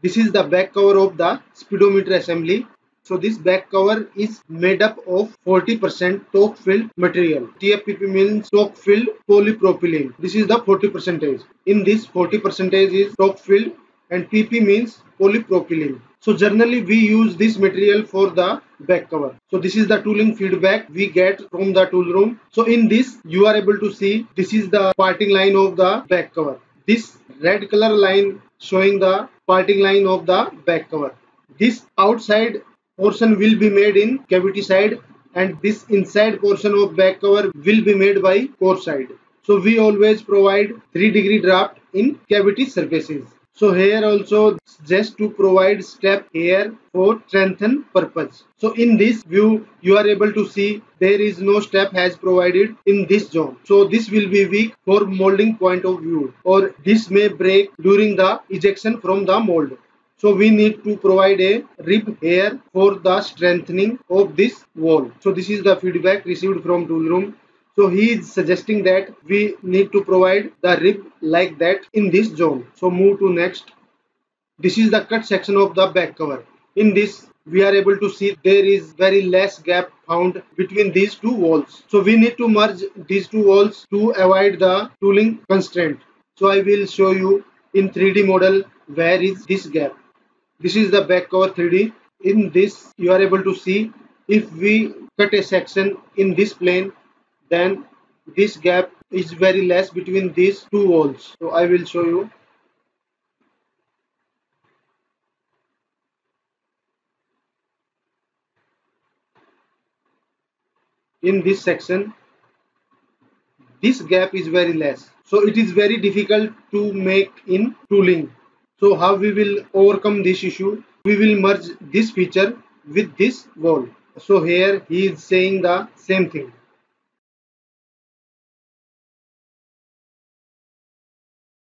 This is the back cover of the speedometer assembly. So this back cover is made up of 40% talc filled material. TFPP means talc filled polypropylene. This is the 40 percentage. In this 40 percentage is talc filled and PP means polypropylene. So generally we use this material for the back cover. So this is the tooling feedback we get from the tool room. So in this you are able to see this is the parting line of the back cover. This red color line showing the parting line of the back cover. This outside portion will be made in cavity side and this inside portion of back cover will be made by core side. So we always provide 3 degree draft in cavity surfaces. So here also just to provide step here for strengthen purpose. So in this view you are able to see there is no step has provided in this zone. So this will be weak for molding point of view or this may break during the ejection from the mold. So we need to provide a rib here for the strengthening of this wall. So this is the feedback received from tool room. So he is suggesting that we need to provide the rib like that in this zone. So move to next. This is the cut section of the back cover. In this we are able to see there is very less gap found between these two walls. So we need to merge these two walls to avoid the tooling constraint. So I will show you in 3D model where is this gap this is the back cover 3d in this you are able to see if we cut a section in this plane then this gap is very less between these two walls so i will show you in this section this gap is very less so it is very difficult to make in tooling so how we will overcome this issue? We will merge this feature with this wall. So here he is saying the same thing.